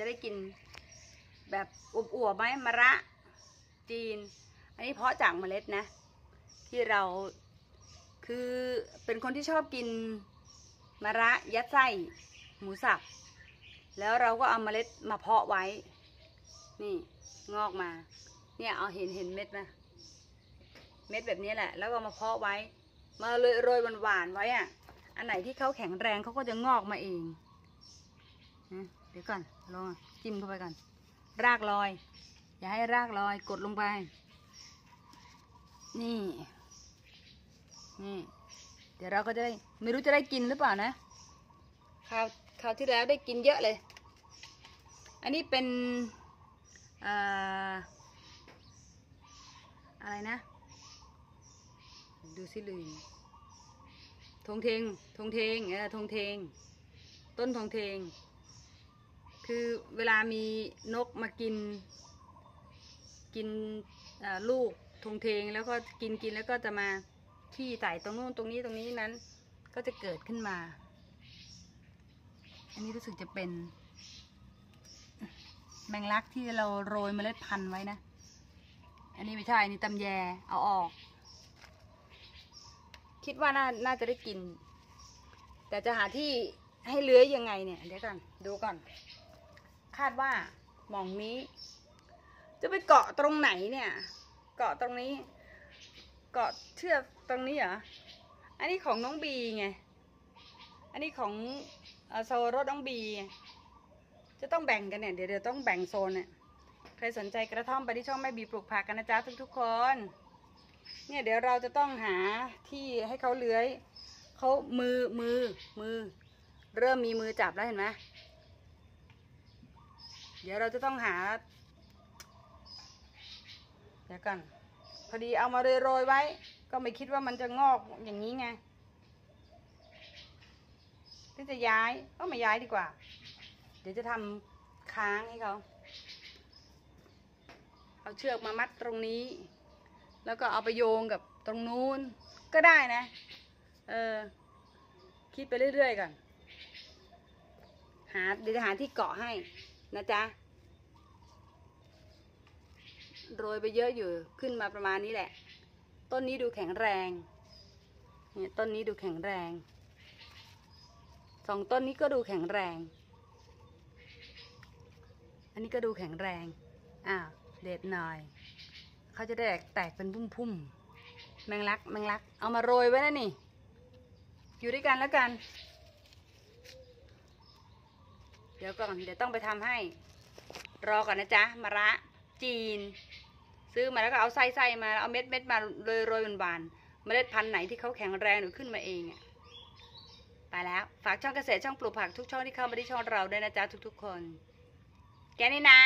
จะได้กินแบบอวบๆไหมมะระจีน อันนี้เพาะจากเมล็ดนะ ที่เราคือเป็นคนที่ชอบกินมะระยัดไส้หมูสับแล้วเราก็เอาเมล็ดมาเพาะไว้ นี่งอกมา เนี่ยเอาเห็นเห็นเม็ดนะเม็ดแบบนี้แหละ แล้วก็มาเพาะไว้ มาเลยโรยหวานๆไว้อะอันไหนที่เขาแข็งแรงเขาก็จะงอกมาเอง นะเดี๋ยวก่อนลองจิ้มเข้าไปก่อน รากลอย อย่าให้รากลอยกดลงไป นี่ นี่ เดี๋ยวเราก็จะได้ไม่รู้จะได้กินหรือเปล่านะคราวคราวที่แล้วได้กินเยอะเลย อันนี้เป็นเอ่ออะไรนะ ดูสิลืมทงเทงทงเทงเออทงเทง ต้นทงเทง คือเวลามีนกมากิน กินลูกทงเทงแล้วก็กินกินแล้วก็จะมาขี้ใส่ตรงนู้นตรงนี้ตรงนี้นั้น ก็จะเกิดขึ้นมา อันนี้รู้สึกจะเป็นแมงลักที่เราโรยเมล็ดพันธุ์ไว้นะ อันนี้ไม่ใช่ อันนี้ตำแยเอาออก คิดว่าน่าน่าจะได้กิน แต่จะหาที่ให้เลื้อยยังไงเนี่ย เดี๋ยวก่อน ดูก่อน คาดว่าหมองนี้ จะไปเกาะตรงไหนเนี่ย เกาะตรงนี้ เกาะเชือกตรงนี้เหรอ อันนี้ของน้องบีไง อันนี้ของเอ่อโซรถน้องบี จะต้องแบ่งกันเนี่ย เดี๋ยวเดี๋ยวต้องแบ่งโซนเนี่ย ใครสนใจกระท่อมไปที่ช่องแม่บีปลูกผักกันนะจ๊ะทุกๆคน เนี่ยเดี๋ยวเราจะต้องหาที่ให้เขาเลื้อยเขามือมือมือ เริ่มมีมือจับแล้วเห็นไหม เดี๋ยวเราจะต้องหา เดี๋ยวก่อนพอดีเอามาโรยๆไว้ ก็ไม่คิดว่ามันจะงอกอย่างนี้ไงที่จะย้ายก็ไม่ย้ายดีกว่า เดี๋ยวจะทำค้างให้เขา เอาเชือกมามัดตรงนี้ แล้วก็เอาไปโยงกับตรงนู้นก็ได้นะ เออ คิดไปเรื่อยๆก่อน หาเดี๋ยวจะหาที่เกาะให้ นะจ๊ะ โรยไปเยอะอยู่ขึ้นมาประมาณนี้แหละ ต้นนี้ดูแข็งแรง เนี่ยต้นนี้ดูแข็งแรง สองต้นนี้ก็ดูแข็งแรง อันนี้ก็ดูแข็งแรง อ้าว เด็ดหน่อย เขาจะได้แตกเป็นพุ่มๆ แมงลัก แมงลัก เอามาโรยไว้นะนี่ อยู่ด้วยกันแล้วกัน เดี๋ยวก่อน เดี๋ยวต้องไปทำให้ รอก่อนนะจ๊ะมะระจีน ซื้อมาแล้วก็เอาไส้ไส้มาเอาเม็ดเม็ดมาโรยโรยบานๆเมล็ดพันธุ์ไหนที่เขาแข็งแรงหรือขึ้นมาเองอะไปแล้ว ฝากช่องเกษตรช่องปลูกผักทุกช่องที่เข้ามาที่ช่องเราด้วยนะจ๊ะทุก ๆ คน แกนี่นะ